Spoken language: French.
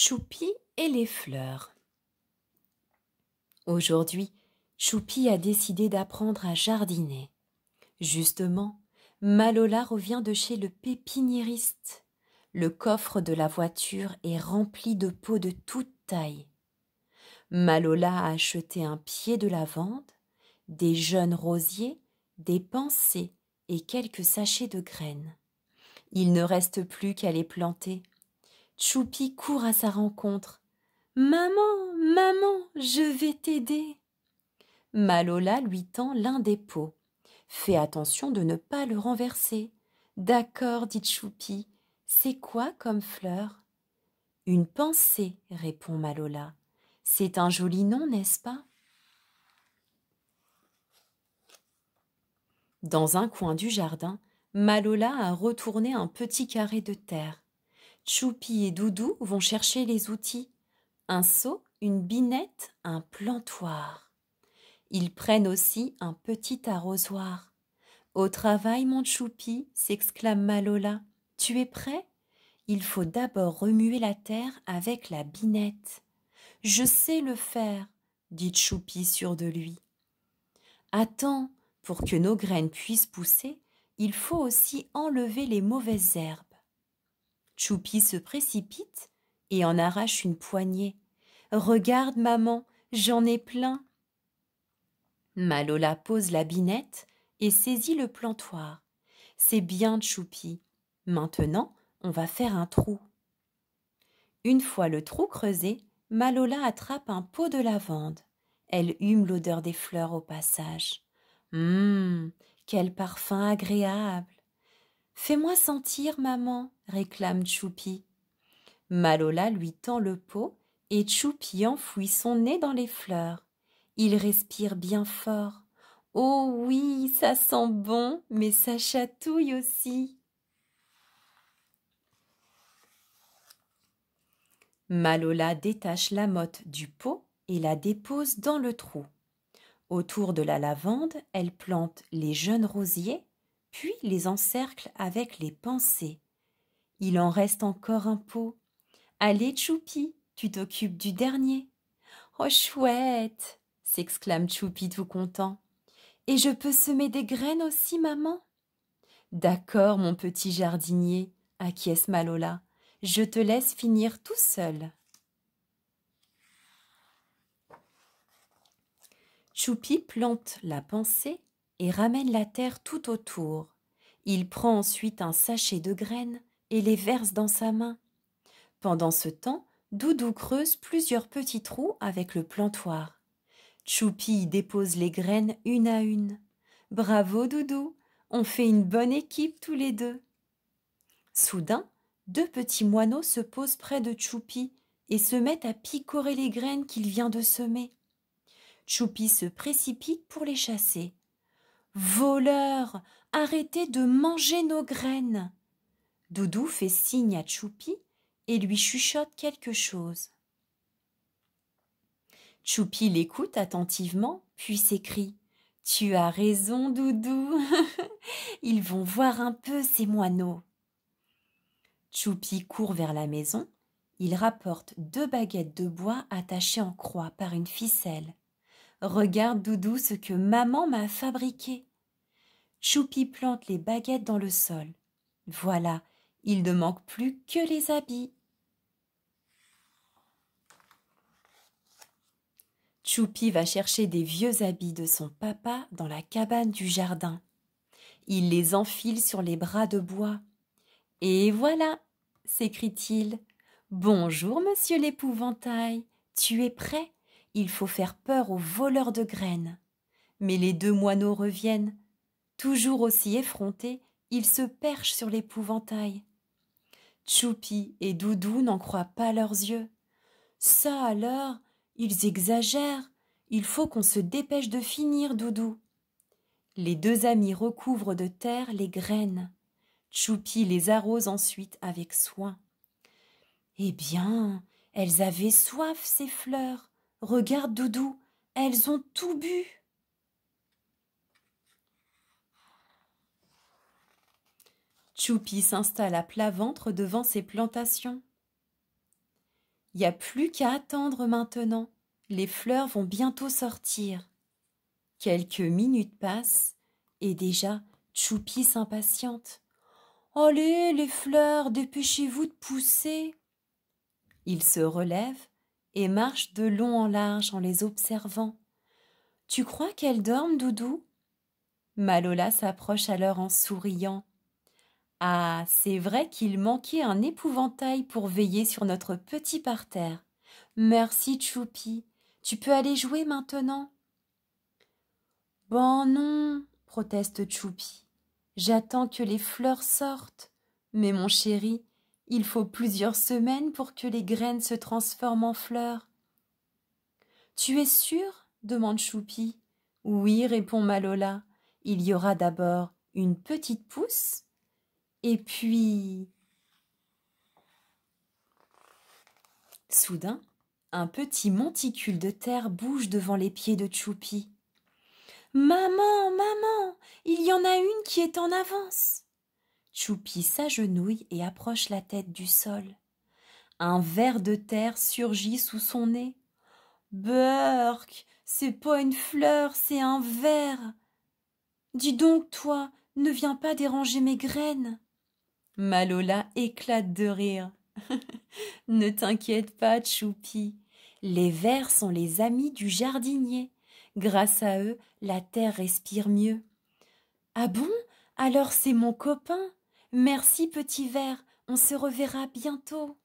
Choupi et les fleurs. Aujourd'hui, Choupi a décidé d'apprendre à jardiner. Justement, Malola revient de chez le pépiniériste. Le coffre de la voiture est rempli de pots de toute taille. Malola a acheté un pied de lavande, des jeunes rosiers, des pensées et quelques sachets de graines. Il ne reste plus qu'à les planter. Choupi court à sa rencontre. Maman, maman, je vais t'aider. Malola lui tend l'un des pots. Fais attention de ne pas le renverser. D'accord, dit Choupi. C'est quoi comme fleur? Une pensée, répond Malola. C'est un joli nom, n'est-ce pas? Dans un coin du jardin, Malola a retourné un petit carré de terre. Choupi et Doudou vont chercher les outils. Un seau, une binette, un plantoir. Ils prennent aussi un petit arrosoir. Au travail, mon Choupi, s'exclame Malola. Tu es prêt? Il faut d'abord remuer la terre avec la binette. Je sais le faire, dit Choupi sûr de lui. Attends, pour que nos graines puissent pousser, il faut aussi enlever les mauvaises herbes. Choupi se précipite et en arrache une poignée. Regarde, maman, j'en ai plein. Malola pose la binette et saisit le plantoir. C'est bien, Choupi. Maintenant, on va faire un trou. Une fois le trou creusé, Malola attrape un pot de lavande. Elle hume l'odeur des fleurs au passage. Hum, quel parfum agréable. Fais-moi sentir, maman, réclame Choupi. Malola lui tend le pot et Choupi enfouit son nez dans les fleurs. Il respire bien fort. Oh oui, ça sent bon, mais ça chatouille aussi. Malola détache la motte du pot et la dépose dans le trou. Autour de la lavande, elle plante les jeunes rosiers puis les encercle avec les pensées. Il en reste encore un pot. Allez, Choupi, tu t'occupes du dernier. Oh, chouette s'exclame Choupi tout content. Et je peux semer des graines aussi, maman? D'accord, mon petit jardinier, acquiesce Malola. Je te laisse finir tout seul. Choupi plante la pensée et ramène la terre tout autour. Il prend ensuite un sachet de graines et les verse dans sa main. Pendant ce temps, Doudou creuse plusieurs petits trous avec le plantoir. Choupi dépose les graines une à une. Bravo, Doudou, on fait une bonne équipe tous les deux. Soudain, deux petits moineaux se posent près de Choupi et se mettent à picorer les graines qu'il vient de semer. Choupi se précipite pour les chasser. Voleurs, arrêtez de manger nos graines. Doudou fait signe à Choupi et lui chuchote quelque chose. Choupi l'écoute attentivement, puis s'écrie Tu as raison, Doudou. Ils vont voir un peu ces moineaux. Choupi court vers la maison. Il rapporte deux baguettes de bois attachées en croix par une ficelle. Regarde, Doudou, ce que maman m'a fabriqué. Choupi plante les baguettes dans le sol. Voilà, il ne manque plus que les habits. Choupi va chercher des vieux habits de son papa dans la cabane du jardin. Il les enfile sur les bras de bois. Et voilà, s'écrie-t-il. Bonjour, monsieur l'épouvantail. Tu es prêt? Il faut faire peur aux voleurs de graines. Mais les deux moineaux reviennent. Toujours aussi effrontés, ils se perchent sur l'épouvantail. Choupi et Doudou n'en croient pas leurs yeux. Ça alors, ils exagèrent. Il faut qu'on se dépêche de finir, Doudou. Les deux amis recouvrent de terre les graines. Choupi les arrose ensuite avec soin. Eh bien, elles avaient soif, ces fleurs. Regarde, Doudou, elles ont tout bu. Choupi s'installe à plat ventre devant ses plantations. Y a plus qu'à attendre maintenant. Les fleurs vont bientôt sortir. Quelques minutes passent et déjà Choupi s'impatiente. Allez, les fleurs, dépêchez-vous de pousser. Il se relève et marche de long en large en les observant. Tu crois qu'elles dorment, Doudou? Malola s'approche alors en souriant. Ah, c'est vrai qu'il manquait un épouvantail pour veiller sur notre petit parterre. Merci, Choupi. Tu peux aller jouer maintenant? Bon non, proteste Choupi. J'attends que les fleurs sortent. Mais mon chéri, il faut plusieurs semaines pour que les graines se transforment en fleurs. Tu es sûr? demande Choupi. Oui, répond Malola. Il y aura d'abord une petite pousse et puis. Soudain, un petit monticule de terre bouge devant les pieds de Choupi. Maman, maman, il y en a une qui est en avance. Choupi s'agenouille et approche la tête du sol. Un ver de terre surgit sous son nez. Burk, c'est pas une fleur, c'est un ver. Dis donc, toi, ne viens pas déranger mes graines. Malola éclate de rire. ne t'inquiète pas, Choupi. Les vers sont les amis du jardinier. Grâce à eux, la terre respire mieux. Ah bon? Alors c'est mon copain Merci, petit ver, on se reverra bientôt.